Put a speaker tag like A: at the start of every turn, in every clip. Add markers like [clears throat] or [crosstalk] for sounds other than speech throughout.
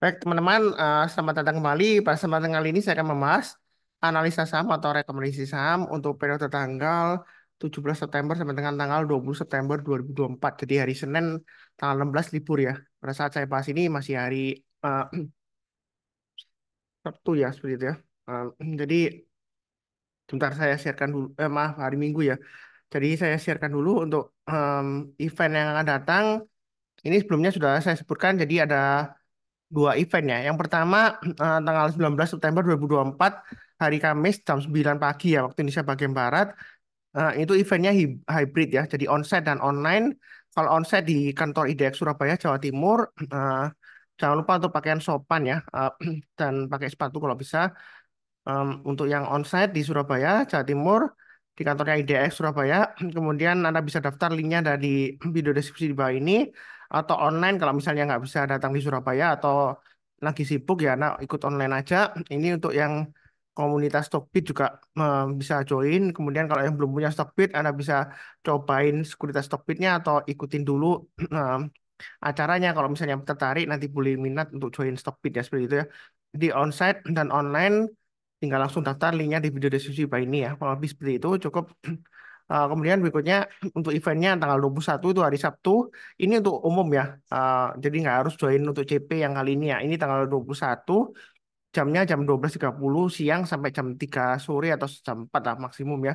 A: Baik, teman-teman, eh, selamat datang kembali. Pada kesempatan kali ini saya akan membahas analisa saham atau rekomendasi saham untuk periode tanggal 17 September sampai dengan tanggal 20 September 2024. Jadi hari Senin tanggal 16 libur ya. Pada saat saya bahas ini masih hari eh, [clears throat] Sabtu ya, seperti itu ya. Eh, jadi sebentar saya sharekan dulu, eh, maaf, hari Minggu ya. Jadi saya sharekan dulu untuk em, event yang akan datang. Ini sebelumnya sudah saya sebutkan, jadi ada dua event ya. Yang pertama [clears throat] eh, tanggal 19 September 2024 hari Kamis jam 9 pagi ya waktu Indonesia bagian barat. Eh, itu eventnya hybrid ya. Jadi onsite dan online. Kalau onsite di kantor IDX Surabaya Jawa Timur [clears throat] eh, jangan lupa untuk pakaian sopan ya eh, [clears throat] dan pakai sepatu kalau bisa. Em, untuk yang onsite di Surabaya Jawa Timur di kantornya IDX Surabaya. Kemudian Anda bisa daftar linknya dari video deskripsi di bawah ini atau online kalau misalnya nggak bisa datang di Surabaya atau lagi sibuk ya nah ikut online aja. Ini untuk yang komunitas Stockbit juga eh, bisa join. Kemudian kalau yang belum punya Stockbit Anda bisa cobain sekuritas Stockbitnya atau ikutin dulu [clears throat] eh, acaranya. Kalau misalnya tertarik nanti boleh minat untuk join Stockbit ya seperti itu ya. Di onsite dan online tinggal langsung daftar linknya di video deskripsi bawah ini ya. Kalau lebih seperti itu cukup [clears throat] Uh, kemudian berikutnya [clears throat] untuk eventnya tanggal 21 itu hari Sabtu. Ini untuk umum ya. Uh, jadi nggak harus join untuk CP yang kali ini ya. Ini tanggal 21 jamnya jam 12.30 siang sampai jam 3 sore atau jam 4 lah maksimum ya.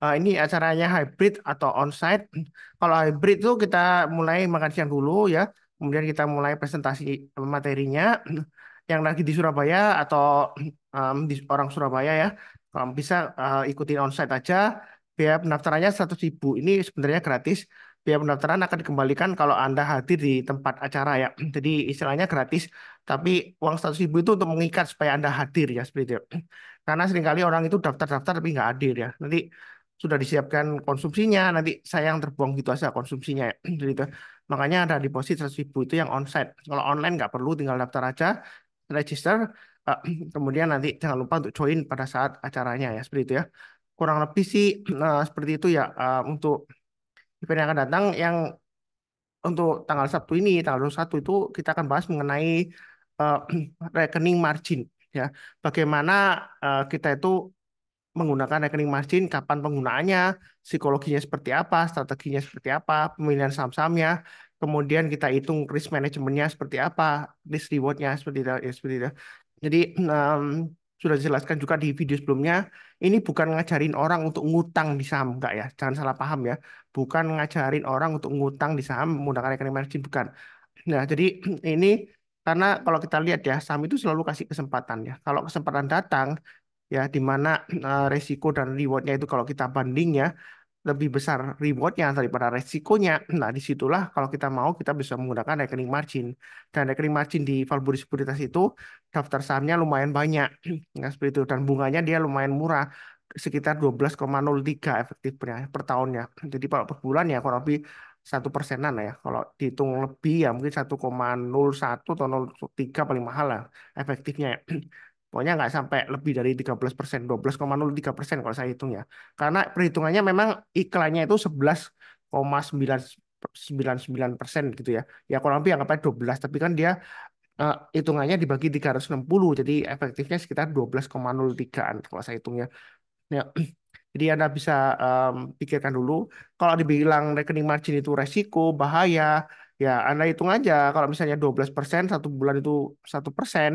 A: Uh, ini acaranya hybrid atau onsite. [clears throat] Kalau hybrid itu kita mulai makan siang dulu ya. Kemudian kita mulai presentasi materinya. [clears throat] Yang lagi di Surabaya atau um, di orang Surabaya ya. Kalau bisa uh, ikutin onsite aja biaya pendaftarannya 100 ribu. Ini sebenarnya gratis. Biaya pendaftaran akan dikembalikan kalau Anda hadir di tempat acara ya. [clears throat] Jadi istilahnya gratis, tapi uang 100 ribu itu untuk mengikat supaya Anda hadir ya seperti itu. Karena sering kali orang itu daftar-daftar tapi nggak hadir ya. Nanti sudah disiapkan konsumsinya, nanti saya yang terbuang gitu aja konsumsinya ya. [clears throat] Jadi itu. Makanya ada deposit 100 ribu itu yang onsite. Kalau online nggak perlu, tinggal daftar aja, register, [clears throat] kemudian nanti jangan lupa untuk join pada saat acaranya ya, seperti itu ya kurang lebih sih nah, [clears throat] seperti itu ya uh, untuk event yang akan datang. Yang untuk tanggal Sabtu ini tanggal 21 itu kita akan bahas mengenai uh, [clears throat] rekening margin ya. Bagaimana uh, kita itu menggunakan rekening margin kapan penggunaannya psikologinya seperti apa strateginya seperti apa pemilihan saham-sahamnya kemudian kita hitung risk manajemennya seperti apa risk rewardnya seperti itu ya, seperti itu. Jadi [clears throat] um, sudah dijelaskan juga di video sebelumnya, ini bukan ngajarin orang untuk ngutang di saham, enggak ya, jangan salah paham ya. Bukan ngajarin orang untuk ngutang di saham menggunakan rekening margin, bukan. Nah, jadi [clears throat] ini karena kalau kita lihat ya, saham itu selalu kasih kesempatan ya. Kalau kesempatan datang, ya di mana uh, [clears throat] resiko dan rewardnya itu kalau kita banding ya, lebih besar rewardnya daripada resikonya. Nah, di situlah kalau kita mau kita bisa menggunakan rekening margin. Dan rekening margin di Valburi Sekuritas itu daftar sahamnya lumayan banyak. [clears throat] Nah, seperti itu. Dan bunganya dia lumayan murah. Sekitar 12,03 efektifnya per tahunnya. Jadi kalau per bulan ya kurang lebih satu persenan lah ya. Kalau dihitung lebih ya mungkin 1,01 atau 0,3 paling mahal lah efektifnya. ya. [clears throat] Pokoknya nggak sampai lebih dari 13 persen, 12,03 persen kalau saya hitung ya. Karena perhitungannya memang iklannya itu 11,99 persen gitu ya. Ya kurang lebih anggapnya 12, tapi kan dia eh, hitungannya dibagi 360, jadi efektifnya sekitar 12,03an kalau saya hitungnya. Ya. [clears throat] Jadi Anda bisa em, pikirkan dulu, kalau dibilang rekening margin itu resiko, bahaya, ya Anda hitung aja. Kalau misalnya 12%, satu bulan itu satu persen,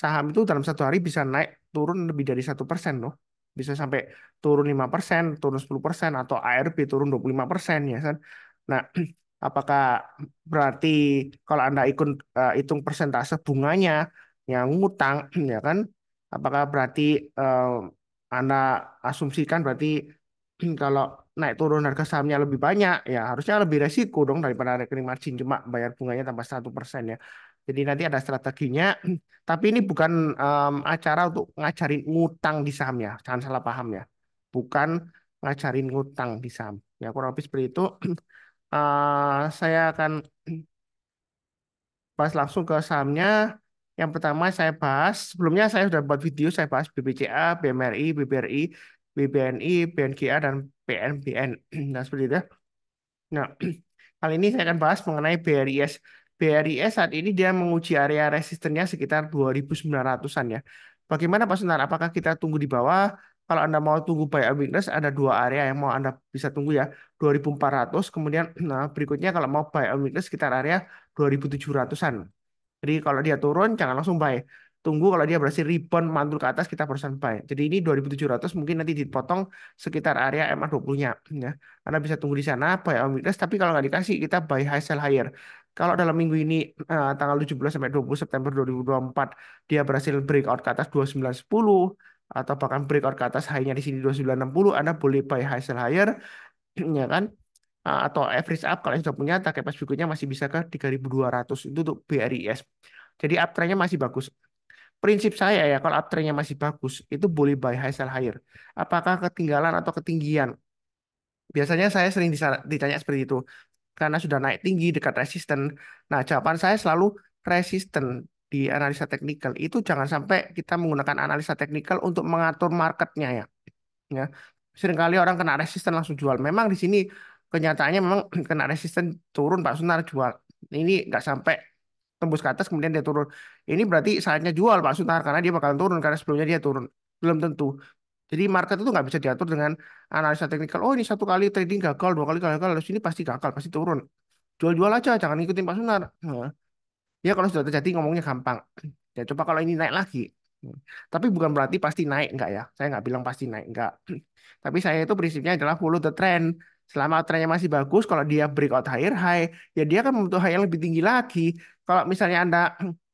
A: saham itu dalam satu hari bisa naik turun lebih dari satu persen loh. Bisa sampai turun 5 persen, turun 10 persen, atau ARB turun 25 persen ya kan. Nah, [clears throat] apakah berarti kalau Anda ikut eh, hitung persentase bunganya yang ngutang [clears throat] ya kan, apakah berarti eh, Anda asumsikan berarti [clears throat] kalau naik turun harga sahamnya lebih banyak, ya harusnya lebih resiko dong daripada rekening margin cuma bayar bunganya tambah satu persen ya. Jadi nanti ada strateginya, [clears throat] tapi ini bukan em, acara untuk ngajarin ngutang di saham ya, jangan salah paham ya. Bukan ngajarin ngutang di saham. Ya kurang lebih seperti itu. [clears throat] Eh, saya akan bahas langsung ke sahamnya. Yang pertama saya bahas, sebelumnya saya sudah buat video, saya bahas BBCA, BMRI, BBRI, BBNI, BNGA, dan PNBN. [clears throat] Nah, seperti itu. ya. Nah, kali ini saya akan bahas mengenai BRIS. BRIS saat ini dia menguji area resistennya sekitar 2900-an ya. Bagaimana Pak Sunar? Apakah kita tunggu di bawah? Kalau Anda mau tunggu buy and weakness, ada dua area yang mau Anda bisa tunggu ya. 2400, kemudian [clears throat] nah, berikutnya kalau mau buy and weakness sekitar area 2700-an. Jadi kalau dia turun, jangan langsung buy. Tunggu kalau dia berhasil rebound mantul ke atas, kita barusan buy. Jadi ini 2700 mungkin nanti dipotong sekitar area MA20-nya. Ya. Anda bisa tunggu di sana, buy on weakness. Tapi kalau nggak dikasih, kita buy high sell higher. Kalau dalam minggu ini uh, tanggal 17 sampai 20 September 2024 dia berhasil breakout ke atas 2910 atau bahkan breakout ke atas high-nya di sini 2960, Anda boleh buy high sell higher [clears throat] ya kan? Uh, atau average up kalau sudah punya target price berikutnya masih bisa ke 3200 itu untuk BRIS. Jadi uptrendnya masih bagus. Prinsip saya ya kalau uptrendnya masih bagus itu boleh buy high sell higher. Apakah ketinggalan atau ketinggian? Biasanya saya sering ditanya seperti itu karena sudah naik tinggi dekat resisten. Nah, jawaban saya selalu resisten di analisa teknikal itu jangan sampai kita menggunakan analisa teknikal untuk mengatur marketnya ya. Ya, sering kali orang kena resisten langsung jual. Memang di sini kenyataannya memang [clears throat] kena resisten turun Pak Sunar jual. Ini nggak sampai tembus ke atas kemudian dia turun. Ini berarti saatnya jual Pak Sunar karena dia bakalan turun karena sebelumnya dia turun. Belum tentu. Jadi market itu nggak bisa diatur dengan analisa teknikal. Oh ini satu kali trading gagal, dua kali gagal, lalu ini pasti gagal, pasti turun. Jual-jual aja, jangan ikutin Pak Sunar. Ya kalau sudah terjadi ngomongnya gampang. Ya coba kalau ini naik lagi. Tapi bukan berarti pasti naik, enggak ya. Saya nggak bilang pasti naik, enggak. [clears throat] Tapi saya itu prinsipnya adalah follow the trend. Selama trennya masih bagus, kalau dia breakout higher high, ya dia akan membentuk high yang lebih tinggi lagi. Kalau misalnya Anda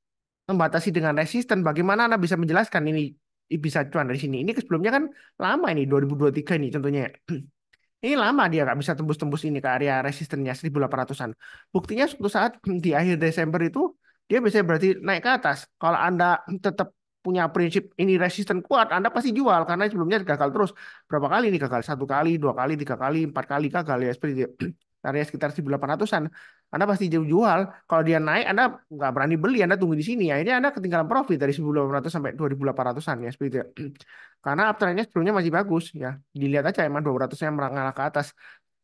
A: [clears throat] membatasi dengan resisten, bagaimana Anda bisa menjelaskan ini bisa cuan dari sini. Ini sebelumnya kan lama ini 2023 ini contohnya. [clears throat] Ini lama dia nggak bisa tembus-tembus ini ke area resistennya 1800-an. Buktinya suatu saat [clears throat] di akhir Desember itu dia bisa berarti naik ke atas. Kalau Anda tetap punya prinsip ini resisten kuat, Anda pasti jual karena sebelumnya gagal terus. Berapa kali ini gagal? Satu kali, dua kali, tiga kali, empat kali gagal ya seperti itu. [clears throat] Area sekitar 1800-an. Anda pasti jual. Kalau dia naik, Anda nggak berani beli, Anda tunggu di sini. Akhirnya Anda ketinggalan profit dari 1800 sampai 2800-an ya seperti itu. [clears throat] Karena uptrendnya sebelumnya masih bagus ya. Dilihat aja emang 200-nya mengarah ke atas.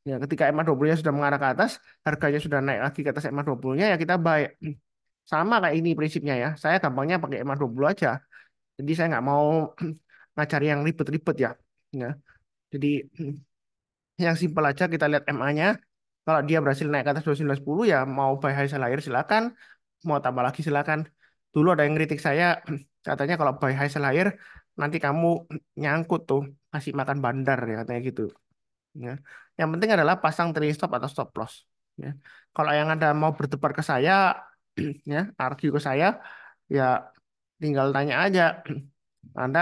A: Ya, ketika EMA 20-nya sudah mengarah ke atas, harganya sudah naik lagi ke atas EMA 20-nya ya kita buy. [clears throat] Sama kayak ini prinsipnya ya. Saya gampangnya pakai EMA 20 aja. Jadi saya nggak mau [clears throat] ngacari yang ribet-ribet ya. ya. Jadi yang simpel aja kita lihat MA-nya kalau dia berhasil naik ke atas 2910 ya mau buy high sell higher silakan, mau tambah lagi silakan. Dulu ada yang kritik saya [clears throat] katanya kalau buy high sell higher nanti kamu nyangkut tuh kasih makan bandar ya katanya gitu. Ya. Yang penting adalah pasang trailing stop atau stop loss. Ya. Kalau yang ada mau berdebat ke saya, [clears throat] ya argue ke saya, ya tinggal tanya aja. [clears throat] Anda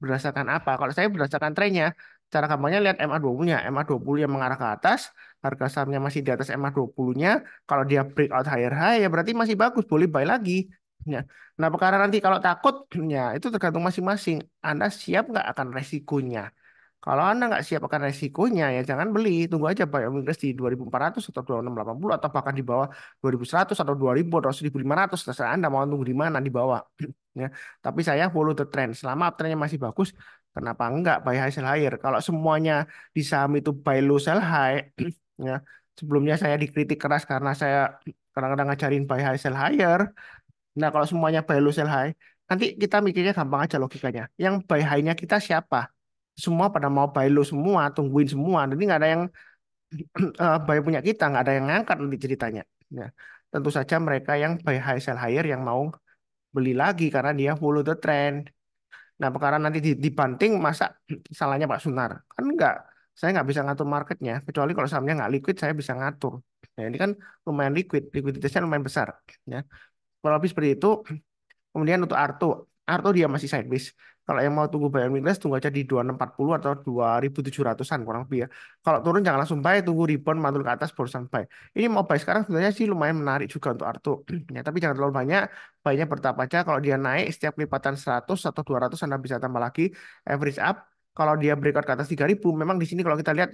A: berdasarkan apa? Kalau saya berdasarkan trennya, cara gampangnya lihat MA20-nya. MA20 yang mengarah ke atas, harga sahamnya masih di atas MA20-nya. Kalau dia breakout higher high, ya berarti masih bagus, boleh buy lagi. Ya. Nah, perkara nanti kalau takut, ya itu tergantung masing-masing. Anda siap nggak akan resikonya? Kalau Anda nggak siap akan resikonya, ya jangan beli. Tunggu aja buy Omnibus di 2400 atau 2680 atau bahkan di bawah 2100 atau 2000 atau 1500. Terserah Anda mau tunggu di mana di bawah. [clears throat] ya. Tapi saya follow the trend. Selama uptrendnya masih bagus, kenapa enggak buy high sell higher? Kalau semuanya di saham itu buy low sell high, [clears throat] ya. Sebelumnya saya dikritik keras karena saya kadang-kadang ngajarin buy high sell higher. Nah, kalau semuanya buy low sell high, nanti kita mikirnya gampang aja logikanya. Yang buy high-nya kita siapa? Semua pada mau buy low semua, tungguin semua. Jadi nggak ada yang uh, [clears throat] buy punya kita, nggak ada yang ngangkat nanti ceritanya. Ya. Tentu saja mereka yang buy high sell higher yang mau beli lagi karena dia follow the trend. Nah, perkara nanti dibanting, masa [clears throat] salahnya Pak Sunar? Kan enggak. Saya nggak bisa ngatur marketnya, kecuali kalau sahamnya nggak liquid, saya bisa ngatur. Nah, ini kan lumayan liquid, likuiditasnya lumayan besar. Ya. Kalau lebih seperti itu, [clears throat] kemudian untuk Arto, Arto dia masih sideways. Kalau yang mau tunggu bayar minus tunggu aja di 2640 atau 2700-an kurang lebih ya. Kalau turun jangan langsung buy, tunggu rebound mantul ke atas baru sampai. Ini mau buy sekarang sebenarnya sih lumayan menarik juga untuk Arto. [clears throat] ya, tapi jangan terlalu banyak, buy-nya bertahap aja. Kalau dia naik setiap lipatan 100 atau 200 Anda bisa tambah lagi average up. Kalau dia breakout ke atas 3000, memang di sini kalau kita lihat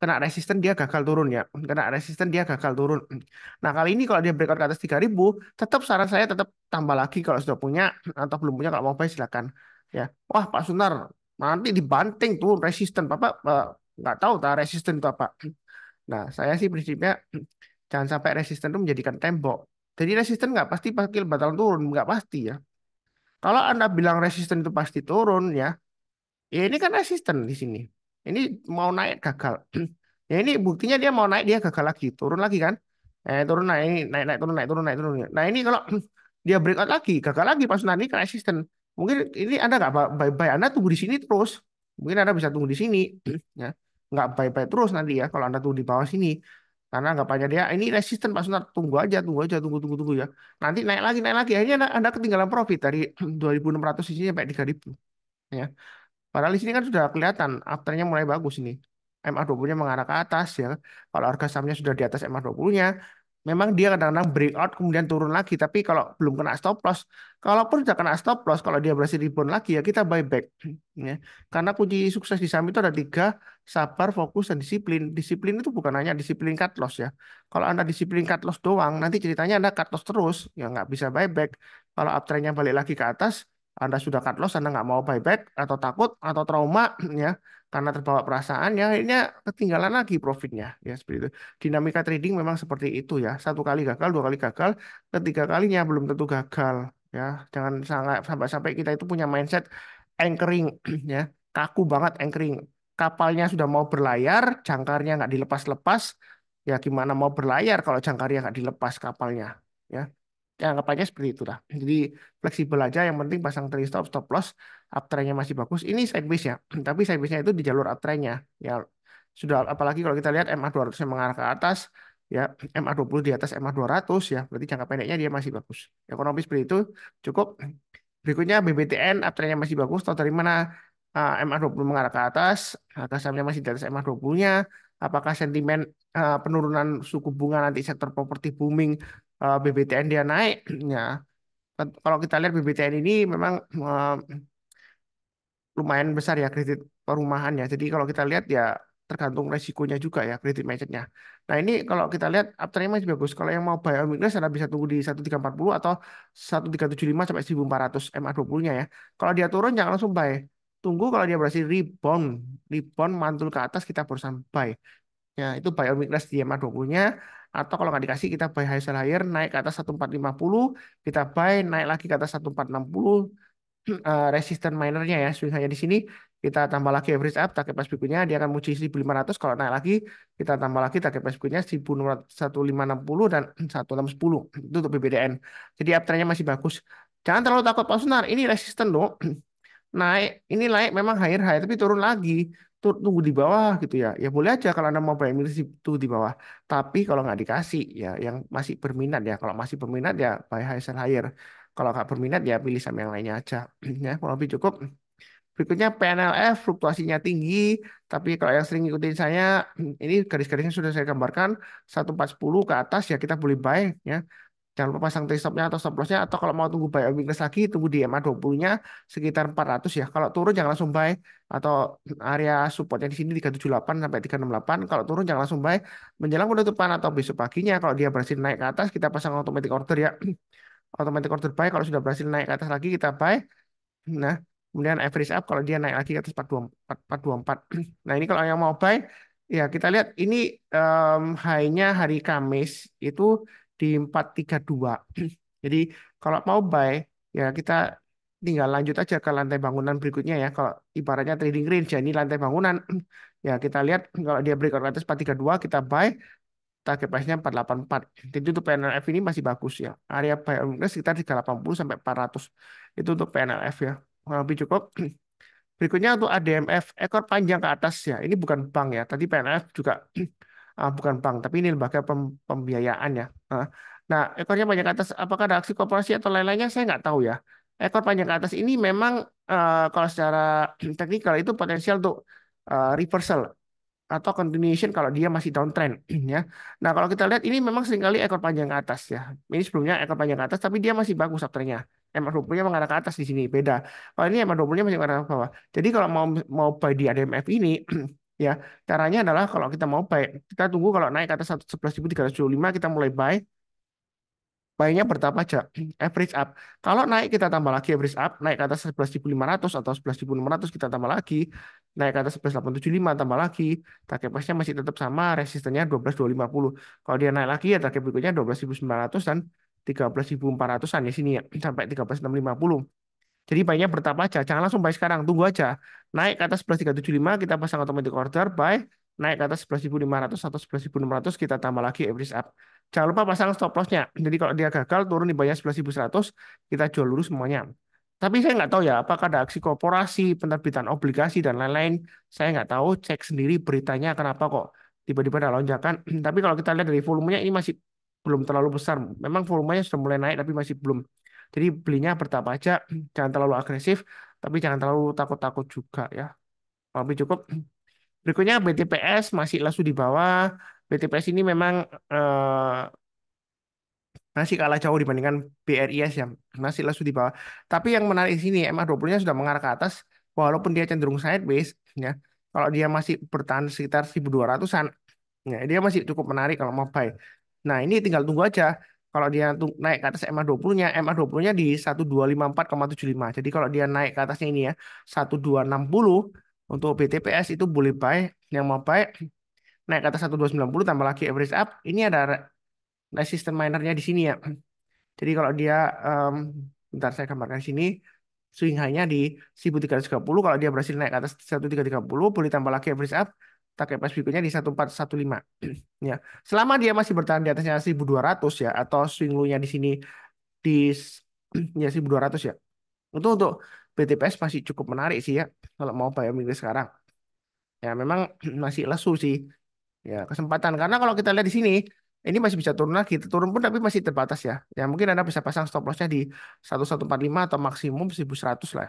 A: kena resisten dia gagal turun ya. Kena resisten dia gagal turun. [clears throat] Nah, kali ini kalau dia breakout ke atas 3000, tetap saran saya tetap tambah lagi kalau sudah punya atau belum punya kalau mau buy silakan. Ya. Wah, Pak Sunar, nanti dibanting tuh resisten. Bapak uh, nggak tahu tak resisten itu apa. Nah, saya sih prinsipnya [clears throat] jangan sampai resisten itu menjadikan tembok. Jadi resisten nggak pasti pasti batalan turun, nggak pasti ya. Kalau Anda bilang resisten itu pasti turun ya, ya ini kan resisten di sini. Ini mau naik gagal. [clears throat] Ya ini buktinya dia mau naik dia gagal lagi, turun lagi kan? Eh turun naik naik naik turun naik turun naik turun. Nah ini kalau [clears throat] dia breakout lagi, gagal lagi pas nanti ke resisten. Mungkin ini Anda nggak baik-baik, Anda tunggu di sini terus. Mungkin Anda bisa tunggu di sini, ya nggak baik-baik terus nanti ya kalau Anda tunggu di bawah sini. Karena anggapannya dia ini resisten Pak Sunar, tunggu aja, tunggu aja, tunggu tunggu tunggu ya. Nanti naik lagi, naik lagi. Akhirnya Anda, anda ketinggalan profit dari 2.600 di sini sampai 3.000 ya. Padahal di sini kan sudah kelihatan afternya mulai bagus ini. MA20-nya mengarah ke atas ya. Kalau harga sahamnya sudah di atas MA20-nya, memang dia kadang-kadang breakout kemudian turun lagi. Tapi kalau belum kena stop loss, kalaupun sudah kena stop loss, kalau dia berhasil rebound lagi ya kita buy back. [clears throat] Ya. Karena kunci sukses di saham itu ada tiga, sabar, fokus, dan disiplin. Disiplin itu bukan hanya disiplin cut loss ya. Kalau Anda disiplin cut loss doang, nanti ceritanya Anda cut loss terus, ya nggak bisa buy back. Kalau uptrendnya balik lagi ke atas, anda sudah cut loss, Anda nggak mau buyback atau takut atau trauma [clears throat] ya karena terbawa perasaan ya akhirnya ketinggalan lagi profitnya ya seperti itu. Dinamika trading memang seperti itu ya. Satu kali gagal, dua kali gagal, ketiga kalinya belum tentu gagal ya. Jangan sampai-sampai kita itu punya mindset anchoring [clears throat] ya. Kaku banget anchoring. Kapalnya sudah mau berlayar, jangkarnya nggak dilepas-lepas, ya gimana mau berlayar kalau jangkarnya nggak dilepas kapalnya ya ya anggapannya seperti itu lah. Jadi fleksibel aja, yang penting pasang trailing stop, stop loss, uptrendnya masih bagus. Ini sideways ya, [clears throat] tapi sidewaysnya itu di jalur uptrendnya. Ya sudah apalagi kalau kita lihat MA 200 yang mengarah ke atas, ya MA 20 di atas MA 200 ya, berarti jangka pendeknya dia masih bagus. Ekonomi seperti itu cukup. Berikutnya BBTN uptrendnya masih bagus. Tahu dari mana uh, MA 20 mengarah ke atas, harga sahamnya masih di atas MA 20-nya. Apakah sentimen uh, penurunan suku bunga nanti sektor properti booming uh, BBTN dia naik [clears throat] ya kalau kita lihat BBTN ini memang uh, lumayan besar ya kredit perumahan ya jadi kalau kita lihat ya tergantung resikonya juga ya kredit macetnya. Nah ini kalau kita lihat uptrendnya masih bagus. Kalau yang mau buy on weakness Anda bisa tunggu di 1340 atau 1375 sampai 1400 MA20-nya ya. Kalau dia turun jangan langsung buy. Tunggu kalau dia berhasil rebound, rebound mantul ke atas kita barusan buy. Ya, itu buy on weakness di MA20-nya atau kalau nggak dikasih kita buy high sell higher naik ke atas 1450 kita buy naik lagi ke atas 1460 uh, resisten minernya ya swing hanya di sini kita tambah lagi average up target price berikutnya dia akan muji 1500 kalau naik lagi kita tambah lagi target price berikutnya 1560 dan [clears throat] 1610 itu untuk BBDN jadi uptrendnya masih bagus. Jangan terlalu takut Pak Sunar ini resisten loh. [clears throat] Naik ini naik memang higher high tapi turun lagi tunggu di bawah gitu ya. Ya boleh aja kalau anda mau bayar milisi itu di bawah. Tapi kalau nggak dikasih ya yang masih berminat ya. Kalau masih berminat ya buy high sell higher. Kalau nggak berminat ya pilih sama yang lainnya aja. [clears throat] Ya kurang lebih cukup. Berikutnya PNLF fluktuasinya tinggi. Tapi kalau yang sering ikutin saya [clears throat] ini garis-garisnya sudah saya gambarkan. 1410 ke atas ya kita boleh buy ya Jangan lupa pasang trade stopnya atau stop lossnya atau kalau mau tunggu buy on weakness lagi tunggu di MA 20-nya sekitar 400 ya. Kalau turun jangan langsung buy atau area supportnya di sini 378 sampai 368. Kalau turun jangan langsung buy menjelang penutupan atau besok paginya kalau dia berhasil naik ke atas kita pasang automatic order ya. [clears throat] automatic order buy kalau sudah berhasil naik ke atas lagi kita buy. Nah, kemudian average up kalau dia naik lagi ke atas 424. 424. [clears throat] Nah, ini kalau yang mau buy ya kita lihat ini um, high-nya hari Kamis itu di 432. [clears throat] Jadi kalau mau buy ya kita tinggal lanjut aja ke lantai bangunan berikutnya ya. Kalau ibaratnya trading range ya ini lantai bangunan [clears throat] ya kita lihat kalau dia break atas 432 kita buy target price-nya 484. Jadi untuk PNLF ini masih bagus ya. Area buy sekitar 380 sampai 400. Itu untuk PNLF ya. Lebih cukup. [clears throat] Berikutnya untuk ADMF ekor panjang ke atas ya. Ini bukan bank ya. Tadi PNLF juga uh, bukan bank, tapi ini lembaga pem pembiayaan ya. Uh, nah, ekornya panjang ke atas, apakah ada aksi korporasi atau lain-lainnya? Saya nggak tahu ya. Ekor panjang ke atas ini memang uh, kalau secara [clears throat] teknikal itu potensial untuk uh, reversal atau continuation kalau dia masih downtrend [clears throat] ya. Nah, kalau kita lihat ini memang sering kali ekor panjang ke atas ya. Ini sebelumnya ekor panjang ke atas tapi dia masih bagus uptrendnya. MA20-nya mengarah ke atas di sini beda. Kalau ini MA20-nya masih mengarah ke bawah. Jadi kalau mau mau buy di ADMF ini [clears throat] Ya, caranya adalah kalau kita mau buy, kita tunggu kalau naik ke atas 11.325 kita mulai buy. Buy-nya bertahap aja, [clears throat] average up. Kalau naik kita tambah lagi average up, naik ke atas 11.500 atau 11.600 kita tambah lagi, naik ke atas 11.875 tambah lagi, target price-nya masih tetap sama, resistennya 12.250. Kalau dia naik lagi ya target berikutnya 12.900 dan 13.400-an ya sini ya [clears throat] sampai 13.650. Jadi baiknya bertahap aja, jangan langsung buy sekarang, tunggu aja. Naik ke atas 11.375 kita pasang automatic order, buy. Naik ke atas 11.500 atau 11.600 kita tambah lagi average up. Jangan lupa pasang stop lossnya. Jadi kalau dia gagal turun di bawah 11.100, kita jual dulu semuanya. Tapi saya nggak tahu ya, apakah ada aksi korporasi, penerbitan obligasi, dan lain-lain. Saya nggak tahu, cek sendiri beritanya kenapa kok tiba-tiba ada lonjakan. [clears throat] Tapi kalau kita lihat dari volumenya, ini masih belum terlalu besar. Memang volumenya sudah mulai naik, tapi masih belum. Jadi belinya bertahap aja, [clears throat] jangan terlalu agresif, tapi jangan terlalu takut-takut juga ya. Lebih [clears throat] cukup. Berikutnya BTPS masih lesu di bawah. BTPS ini memang eh, masih kalah jauh dibandingkan BRIS yang masih lesu di bawah. Tapi yang menarik di sini MA20-nya sudah mengarah ke atas walaupun dia cenderung sideways ya. Kalau dia masih bertahan sekitar 1200-an ya dia masih cukup menarik kalau mau buy. Nah, ini tinggal tunggu aja. Kalau dia naik ke atas MA20-nya, MA20-nya di 1254,75. Jadi kalau dia naik ke atasnya ini ya, 1260 untuk BTPS itu boleh buy. Yang mau buy naik ke atas 1290 tambah lagi average up. Ini ada resisten minernya di sini ya. [clears throat] Jadi kalau dia um, bentar saya gambarkan di sini swing high-nya di 1330 kalau dia berhasil naik ke atas 1330 boleh tambah lagi average up target price berikutnya di 1415 ya. Selama dia masih bertahan di atasnya 1200 ya atau swing low-nya di sini di ya 1200 ya. Itu untuk BTPS masih cukup menarik sih ya kalau mau buy sekarang. Ya memang [clears throat] masih lesu sih. Ya kesempatan. Karena kalau kita lihat di sini ini masih bisa turun lagi. Turun pun tapi masih terbatas ya. Ya mungkin anda bisa pasang stop lossnya di 1145 atau maksimum 1100 lah.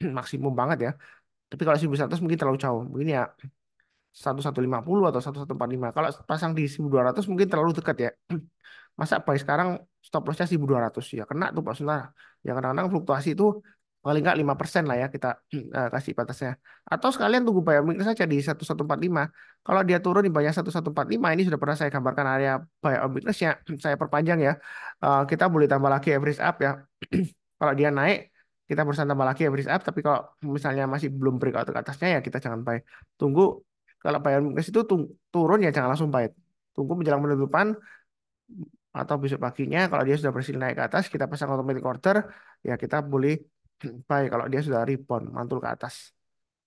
A: [clears throat] Maksimum banget ya. Tapi kalau 1100 mungkin terlalu jauh. Mungkin ya 1150 atau 1145 kalau pasang di 1200 mungkin terlalu dekat ya [clears throat] masa buy sekarang stop lossnya 1200 ya kena tuh Pak Saudara yang kadang-kadang fluktuasi itu paling nggak lima persen lah ya kita uh, [clears throat] kasih batasnya. Atau sekalian tunggu buy on saja di 1145. Kalau dia turun di banyak 1145 ini sudah pernah saya gambarkan area buy on [clears throat] saya perpanjang ya. Uh, kita boleh tambah lagi average up ya. kalau dia naik kita berusaha tambah lagi average up tapi kalau misalnya masih belum breakout ke atasnya ya kita jangan buy. Tunggu kalau buy on itu turun ya jangan langsung buy. Tunggu menjelang penutupan atau besok paginya kalau dia sudah berhasil naik ke atas kita pasang automatic order ya kita boleh [clears throat] baik kalau dia sudah rebound mantul ke atas.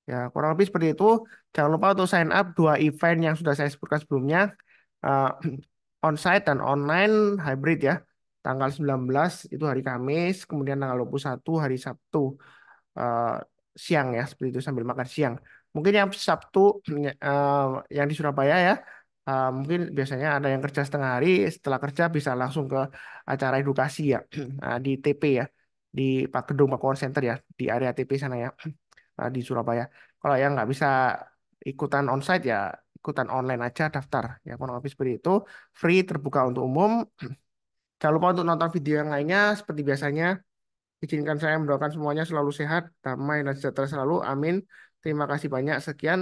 A: Ya, kurang lebih seperti itu. Jangan lupa untuk sign up dua event yang sudah saya sebutkan sebelumnya. Uh, [clears throat] onsite dan online hybrid ya. Tanggal 19 itu hari Kamis, kemudian tanggal 21 hari Sabtu. Uh, siang ya, seperti itu sambil makan siang. Mungkin yang Sabtu uh, [clears throat] yang di Surabaya ya, uh, mungkin biasanya ada yang kerja setengah hari, setelah kerja bisa langsung ke acara edukasi ya, uh, [clears throat] di TP ya di Pak Gedung Pakuan Center ya di area TP sana ya [clears throat] di Surabaya. Kalau yang nggak bisa ikutan onsite ya ikutan online aja daftar ya kurang lebih seperti itu free terbuka untuk umum. Jangan lupa untuk nonton video yang lainnya seperti biasanya. Izinkan saya mendoakan semuanya selalu sehat, damai dan sejahtera selalu. Amin. Terima kasih banyak. Sekian.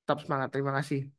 A: Tetap semangat. Terima kasih.